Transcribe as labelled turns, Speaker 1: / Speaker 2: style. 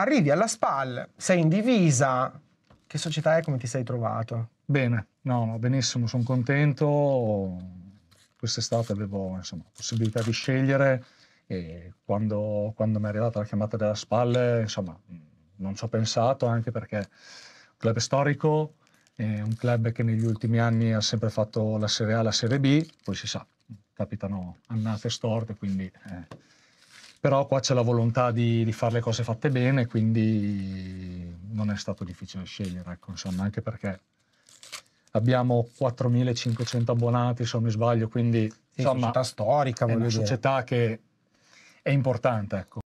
Speaker 1: arrivi alla SPAL, sei in divisa, che società è, come ti sei trovato?
Speaker 2: Bene, no, no, benissimo, sono contento. Quest'estate avevo insomma, possibilità di scegliere e quando, quando mi è arrivata la chiamata della SPAL, insomma, non ci ho pensato anche perché è un club storico, è un club che negli ultimi anni ha sempre fatto la Serie A, la Serie B, poi si sa, capitano annate storte, quindi... Eh, però qua c'è la volontà di, di, fare le cose fatte bene, quindi non è stato difficile scegliere, ecco, insomma, anche perché abbiamo 4.500 abbonati, se non mi sbaglio, quindi
Speaker 1: Sì,
Speaker 2: insomma,
Speaker 1: società storica,
Speaker 2: è una
Speaker 1: dire.
Speaker 2: società che è importante, ecco.